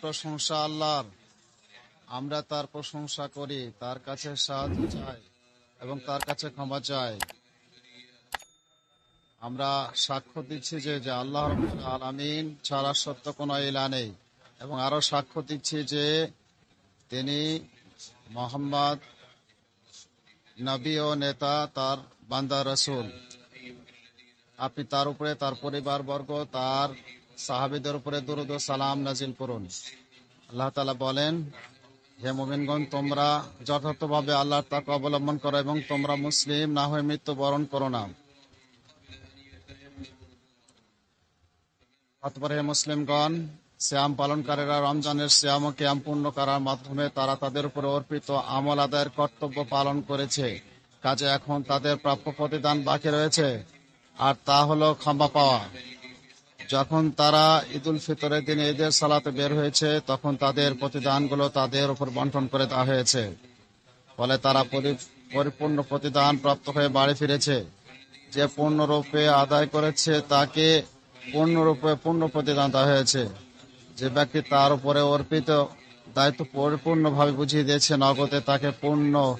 প্রশংসা আল্লাহর। আমরা তার প্রশংসা করি, তার কাছে সাহায্য চাই এবং তার কাছে ক্ষমা চাই। আমরা সাক্ষ্য দিচ্ছি যে আল্লাহ আলামিন ছাড়া সত্য কোন ইলা নেই এবং আরও সাক্ষ্য দিচ্ছি যে, তিনি মোহাম্মদ নবী ও নেতা তার বান্দা রসুল। আপনি তার উপরে, তার পরিবার বর্গ, তার সাহাবিদের উপরে দুরুদ সালাম নাজিল করুন। আল্লাহ তালা বলেন, হে মোমিনগণ, তোমরা যথার্থভাবে আল্লাহর তাকে অবলম্বন করো এবং তোমরা মুসলিম, না হয়ে মৃত্যু বরণ করো না। অতপর হে মুসলিমগণ শ্যাম পালনকারীরা রমজানের শ্যাম ও ক্যাম পূর্ণ করার মাধ্যমে তারা তাদের উপরে অর্পিত আমল আদায়ের কর্তব্য পালন করেছে। কাজে এখন তাদের প্রাপ্য প্রতিদান বাকি রয়েছে। আর তা হলো ক্ষমা পাওয়া। যখন তারা ঈদুল ফিতরের দিনে ঈদের সালাতে বের হয়েছে, তখন তাদের প্রতিদানগুলো তাদের উপর বন্টন করে দেওয়া হয়েছে। ফলে তারা পরিপূর্ণ প্রতিদান প্রাপ্ত হয়ে বাড়ি ফিরেছে। যে পূর্ণরূপে আদায় করেছে, তাকে পূর্ণরূপে পূর্ণ প্রতিদান দেওয়া হয়েছে। যে ব্যক্তি তার উপরে অর্পিত দায়িত্ব পরিপূর্ণভাবে বুঝিয়ে দিয়েছে, নগদে তাকে পূর্ণ,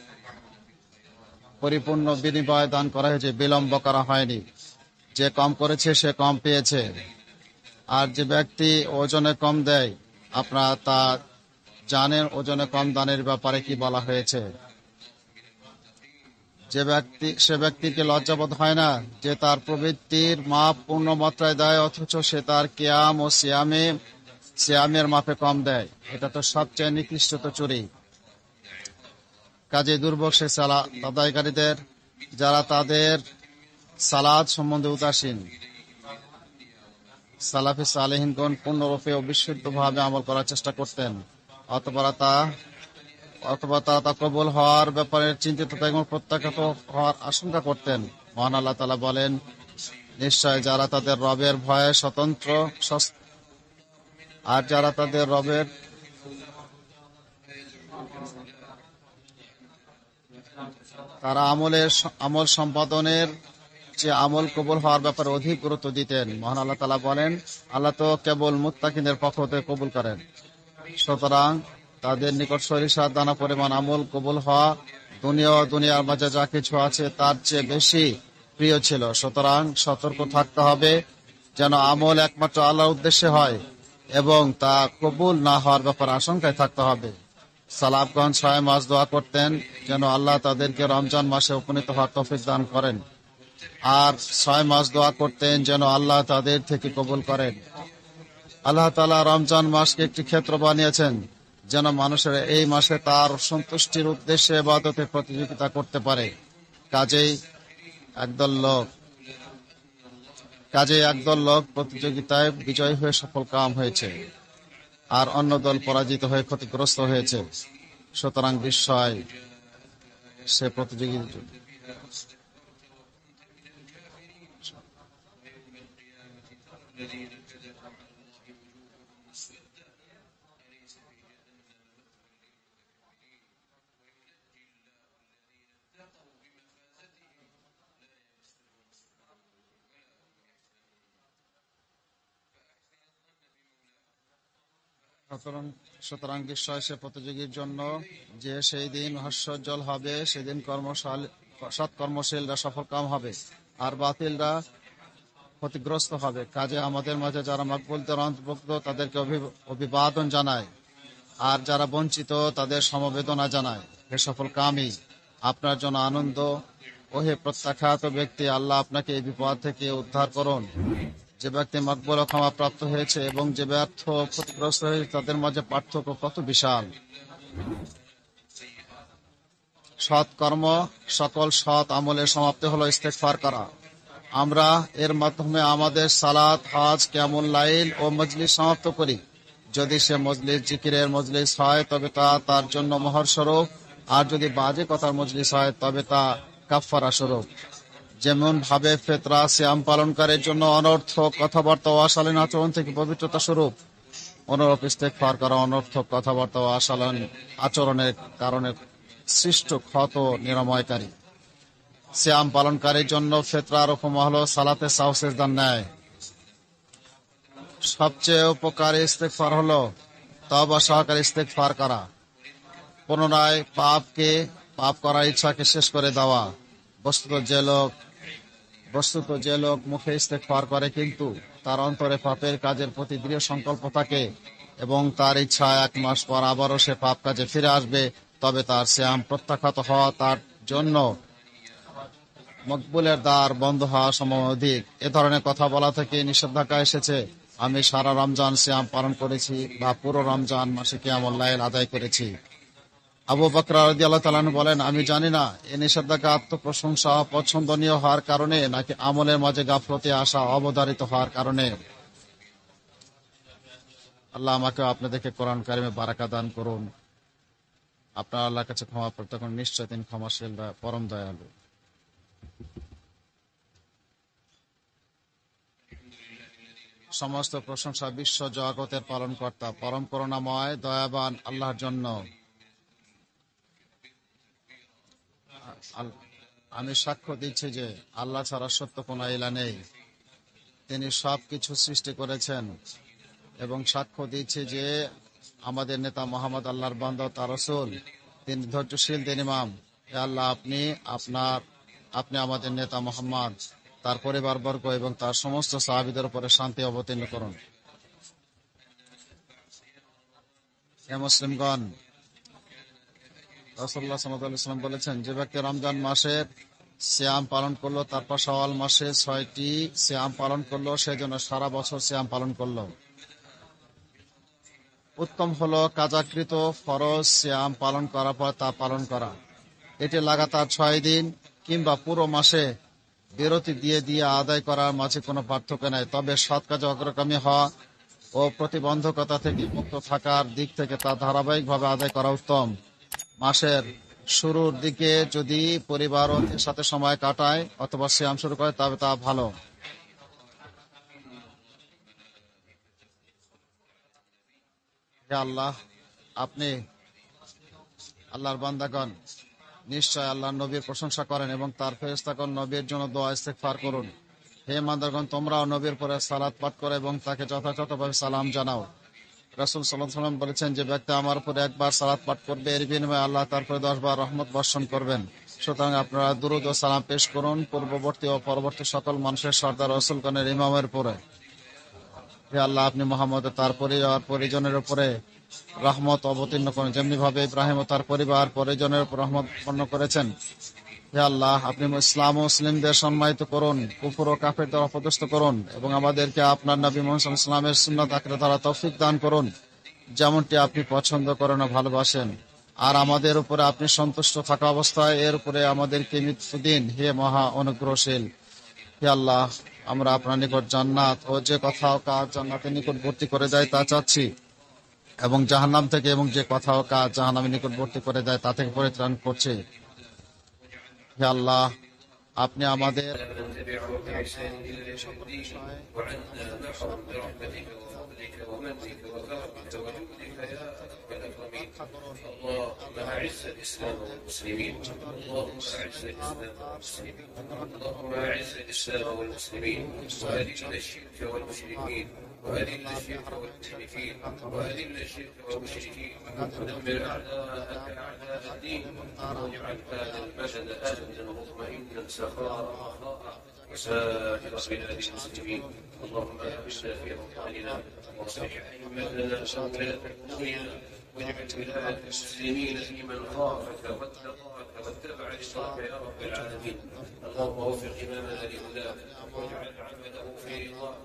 পরিপূর্ণ বিনিময় দান করা হয়েছে। বিলম্ব করা হয়নি। যে কম করেছে, সে কম পেয়েছে। আর যে ব্যক্তি ওজনে কম দেয়, আপনারা তা জানেন ওজনে কম দানের ব্যাপারে কি বলা হয়েছে। যে ব্যক্তি, সে ব্যক্তিকে লজ্জাবোধ হয় না যে তার প্রবৃত্তির মাপ পূর্ণ মাত্রায় দেয়, অথচ সে তার কেয়াম ও সিয়ামে, সিয়ামের মাপে কম দেয়। এটা তো সবচেয়ে নিকৃষ্ট তো চুরি। কাজে দুর্ভোগ সে সালা আদায়কারীদের, যারা তাদের সালাদ সম্বন্ধে উদাসীন। সালাফি সালেহিনগণ পূর্ণরূপে ও বিশুদ্ধভাবে আমল করার চেষ্টা করতেন। অথবা তা, অথবা তারা তা কবুল হওয়ার ব্যাপারে চিন্তিত এবং প্রত্যাখ্যাত হওয়ার আশঙ্কা করতেন। মহান আল্লাহ তালা বলেন, নিশ্চয় যারা তাদের রবের ভয়ে স্বতন্ত্র আর যারা তাদের রবের তারা আমলের আমল সম্পাদনের যে আমল কবুল হওয়ার ব্যাপারে অধিক গুরুত্ব দিতেন। মহান আল্লাহ তালা বলেন, আল্লাহ তো কেবল মুত্তাকিনের পক্ষ হতে কবুল করেন। সুতরাং তাদের নিকট সরিষার দানা পরিমাণ আমল কবুল হওয়া দুনিয়া দুনিয়ার মাঝে যা কিছু আছে তার চেয়ে বেশি প্রিয় ছিল। সুতরাং সতর্ক থাকতে হবে যেন আমল একমাত্র আল্লাহর উদ্দেশ্যে হয় এবং তা কবুল না হওয়ার ব্যাপারে আশঙ্কায় থাকতে হবে। সালাবগঞ্জ ছয় মাস দোয়া করতেন যেন আল্লাহ তাদেরকে রমজান মাসে উপনীত হওয়ার তৌফিক দান করেন। আর ছয় মাস দোয়া করতেন যেন আল্লাহ তাদের থেকে কবুল করেন। আল্লাহ তালা রমজান মাসকে একটি ক্ষেত্র বানিয়েছেন, যেন মানুষের এই মাসে তার সন্তুষ্টির উদ্দেশ্যে এবাদতে প্রতিযোগিতা করতে পারে। কাজেই একদল লোক কাজে একদল লোক প্রতিযোগিতায় বিজয়ী হয়ে সফল কাম হয়েছে, আর অন্য দল পরাজিত হয়ে ক্ষতিগ্রস্ত হয়েছে। সুতরাং বিস্ময় সে প্রতিযোগী সুতরাং সুতরাং বিস্ময় সে প্রতিযোগীর জন্য যে সেই দিন হাস্যোজ্জ্বল হবে, সেদিন কর্মশাল সৎ কর্মশীলরা সফল কাম হবে। আর বাতিলরা ক্ষতিগ্রস্ত হবে। কাজে আমাদের মাঝে যারা মকবুলদের অন্তর্ভুক্ত, তাদেরকে অভিবাদন জানায় আর যারা বঞ্চিত, তাদের সমবেদনা জানায় হে সফল কামী, আপনার জন্য আনন্দ। ও হে প্রত্যাখ্যাত ব্যক্তি, আল্লাহ আপনাকে এই বিপদ থেকে উদ্ধার করুন। যে ব্যক্তি মকবুল ক্ষমা প্রাপ্ত হয়েছে এবং যে ব্যর্থ ক্ষতিগ্রস্ত হয়েছে, তাদের মাঝে পার্থক্য কত বিশাল। সৎ কর্ম, সকল সৎ আমলের সমাপ্তি হলো ইস্তেকফার করা। আমরা এর মাধ্যমে আমাদের সালাত, হাজ কেমন লাইল ও মজলিস সমাপ্ত করি। যদি সে মজলিস, জিকিরের মজলিস হয়, তবে তা তার জন্য মহর স্বরূপ। আর যদি বাজে কথার মজলিস হয়, তবে তা কাফারা স্বরূপ। যেমন ভাবে ফেতরা শ্যাম পালনকারীর জন্য অনর্থক কথাবার্তা ও আশালীন আচরণ থেকে পবিত্রতা স্বরূপ। অনুরূপ ইস্তেকফার করা অনর্থক কথাবার্তা ও আশালীন আচরণের কারণে সৃষ্ট ক্ষত নিরাময়কারী। শ্যাম পালনকারীর জন্য ফেতরার উপমা হলো সালাতে দান ন্যায়। সবচেয়ে উপকারী ইস্তেকফার হলো তবা সহকারী ইস্তেকফার করা। পুনরায় পাপকে, পাপ করার ইচ্ছাকে শেষ করে দেওয়া। বস্তুত যে লোক, বস্তুত যে লোক মুখে ইস্তেকফার করে কিন্তু তার অন্তরে পাপের কাজের প্রতি দৃঢ় সংকল্প থাকে এবং তার ইচ্ছা এক মাস পর আবারও সে পাপ কাজে ফিরে আসবে, তবে তার শ্যাম প্রত্যাখ্যাত হওয়া তার জন্য মকবুলের দ্বার বন্ধ হওয়া সম্ভব অধিক। এ ধরনের কথা বলা থেকে নিষেধাজ্ঞা এসেছে। আমি সারা রমজান শ্যাম পালন করেছি বা পুরো রমজান মাসে কিয়ামুল্লাইল আদায় করেছি। আবু বকর আল্লাহ বলেন, আমি জানি না, এ নিষেধাজ্ঞা আত্মপ্রশংসা পছন্দনীয় হওয়ার কারণে নাকি আমলের মাঝে গাফলতে আসা অবধারিত হওয়ার কারণে? আল্লাহ আমাকে আপনাদেরকে কোরআন কারিমে বারাকা দান করুন। আপনার আল্লাহর কাছে ক্ষমা করুন। নিশ্চয় তিনি ক্ষমাশীল পরম দয়ালু। সমস্ত প্রশংসা বিশ্ব জগতের পালন কর্তা পরম করুণাময়, দয়াবান, আল্লাহর জন্য। আমি সাক্ষ্য দিচ্ছি যে আল্লাহ ছাড়া সত্য কোনো ইলা নেই। তিনি সব কিছু সৃষ্টি করেছেন এবং সাক্ষ্য দিচ্ছি যে আমাদের নেতা মোহাম্মদ আল্লাহর বান্দা তার রসুল, তিনি ধৈর্যশীল দিন ইমাম। আল্লাহ, আপনি আপনার আপনি আমাদের নেতা মোহাম্মদ, তার পরিবারবর্গ এবং তার সমস্ত সাহাবিদের উপরে শান্তি অবতীর্ণ করুন। মুসলিমগণ সাল্লাম বলেছেন, যে ব্যক্তি রমজান মাসে শ্যাম পালন করল, তারপর সওয়াল মাসে ছয়টি শ্যাম পালন করল, সেজন্য সারা বছর শ্যাম পালন করল। উত্তম হলো কাজাকৃত ফরজ শ্যাম পালন করার পর তা পালন করা। এটি লাগাতার ছয় দিন কিংবা পুরো মাসে বিরতি দিয়ে দিয়ে আদায় করার মাঝে কোনো পার্থক্য নাই। তবে সৎ কাজে অগ্রগামী হওয়া ও প্রতিবন্ধকতা থেকে মুক্ত থাকার দিক থেকে তা ধারাবাহিকভাবে আদায় করা উত্তম। মাসের শুরুর দিকে যদি পরিবারের সাথে সময় কাটায় অথবা শ্যাম শুরু করে, তবে তা ভালো। আল্লাহ, আপনি আল্লাহর বান্দাগণ নিশ্চয় আল্লাহ নবীর প্রশংসা করেন এবং তার ফেরেস্তাগণ নবীর জন্য দোয়া ইস্তেগফার করুন। হে মান্দাগণ তোমরাও নবীর পরে সালাদ পাঠ করো এবং তাকে যথাযথভাবে সালাম জানাও। রাসুল সাল্লাহ সাল্লাম বলেছেন, যে ব্যক্তি আমার উপরে একবার সালাদ পাঠ করবে, এর বিনিময়ে আল্লাহ তারপরে দশ বার রহমত বর্ষণ করবেন। সুতরাং আপনারা দুরুদ ও সালাম পেশ করুন পূর্ববর্তী ও পরবর্তী সকল মানুষের সর্দার রসুলগণের ইমামের পরে হে আল্লাহ, আপনি মোহাম্মদ তার পরিজনের উপরে রহমত অবতীর্ণ করেন। যেমনি ভাবে ইব্রাহিম ও তার পরিবার পরিজনের উপর রহমত পন্ন করেছেন। হে আল্লাহ, আপনি ইসলাম ও মুসলিমদের সম্মানিত করুন, কুফুর ও কাফের দ্বারা অপদস্থ করুন এবং আমাদেরকে আপনার নবী মোহাম্মদ ইসলামের সুন্নত আঁকড়ে ধরা তৌফিক দান করুন। যেমনটি আপনি পছন্দ করেন ও ভালোবাসেন। আর আমাদের উপরে আপনি সন্তুষ্ট থাকা অবস্থায় এর উপরে আমাদেরকে মৃত্যু দিন, হে মহা অনুগ্রহশীল। হে আল্লাহ, আমরা আপনার নিকট জান্নাত ও যে কথা জান্নাতের নিকটবর্তী করে দেয় তা চাচ্ছি। এবং জাহান্নাম থেকে এবং যে কথা ও কাজ জাহান্নামের নিকটবর্তী করে দেয় তা থেকে পরিত্রাণ করছে হে আল্লাহ আপনি আমাদের من تبعهم بإحسان إلى يوم الدين وعنا معهم برحمتك وفضلك ومنك وكرمك وجودك يا أكرم الأكرمين اللهم أعز الإسلام والمسلمين اللهم أعز الإسلام والمسلمين اللهم أعز الإسلام والمسلمين وأذل الشرك والمشركين وأذل الشرك والمشركين وأذل الشرك والمشركين ودمر أعداءك أعداء الدين واجعل هذا البلد آمنا مطمئنا سخاء رخاء وسائر بلاد المسلمين. اللهم آمنا في أوطاننا واصلح أئمتنا وولاة أمورنا واجعل ولاية المسلمين في خافك واتقاك واتبع رضاك يا رب العالمين. اللهم وفق إمامنا لهداك واجعل عمله في رضاك.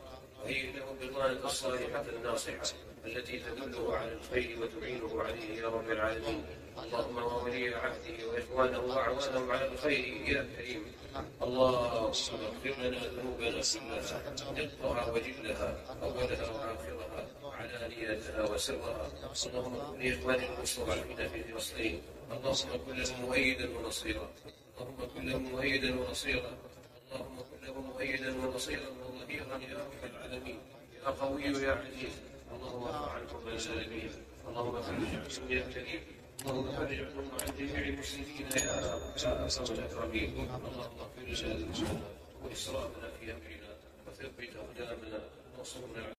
وهي له بطانة الصالحة الناصحة التي تدله على الخير وتعينه عليه يا رب العالمين. اللهم وولي عهده وإخوانه واعوانه على الخير يا كريم اللهم اغفر لنا ذنوبنا كلها دقها وجلها أولها وآخرها علانيتها وسرها. اللهم كن لاخواننا المستضعفين في فلسطين. اللهم كن لهم مؤيدا ونصيرا. اللهم كن لهم مؤيدا ونصيرا. اللهم كن لهم مؤيدا ونصيرا. وظهيرا يا رب العالمين. يا قوي يا عزيز اللهم ارفع عنهم من سالمين اللهم فرج عنهم يا كريم اللهم فرج عنهم وعن جميع المسلمين يا اكرم الاكرمين اللهم اغفر لنا ذنوبنا واسرافنا في امرنا وثبت اقدامنا وانصرنا